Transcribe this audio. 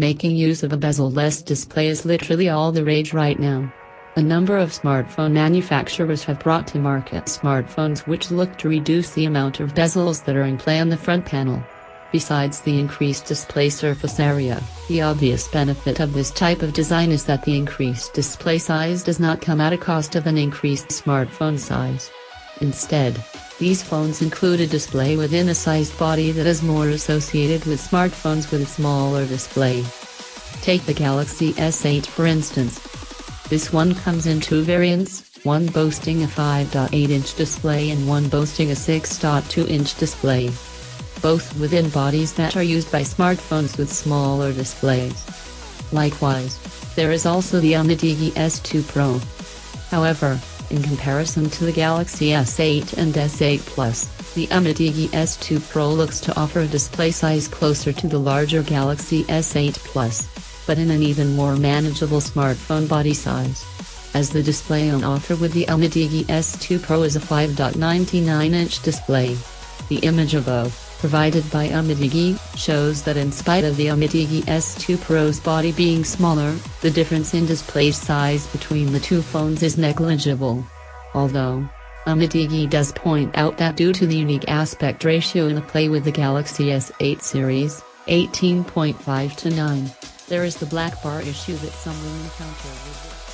making use of a bezel-less display is literally all the rage right now. A number of smartphone manufacturers have brought to market smartphones which look to reduce the amount of bezels that are in play on the front panel. Besides the increased display surface area, the obvious benefit of this type of design is that the increased display size does not come at a cost of an increased smartphone size. Instead, these phones include a display within a sized body that is more associated with smartphones with a smaller display. Take the Galaxy S8 for instance. This one comes in two variants, one boasting a 5.8-inch display and one boasting a 6.2-inch display. Both within bodies that are used by smartphones with smaller displays. Likewise, there is also the UMIDIGI S2 Pro. However, in comparison to the Galaxy S8 and S8 Plus, the UMIDIGI S2 Pro looks to offer a display size closer to the larger Galaxy S8 Plus but in an even more manageable smartphone body size. As the display on offer with the UMIDIGI S2 Pro is a 5.99-inch display. The image above, provided by UMIDIGI, shows that in spite of the UMIDIGI S2 Pro's body being smaller, the difference in display size between the two phones is negligible. Although, UMIDIGI does point out that due to the unique aspect ratio in the play with the Galaxy S8 series, 18.5 to 9, there is the black bar issue that some will encounter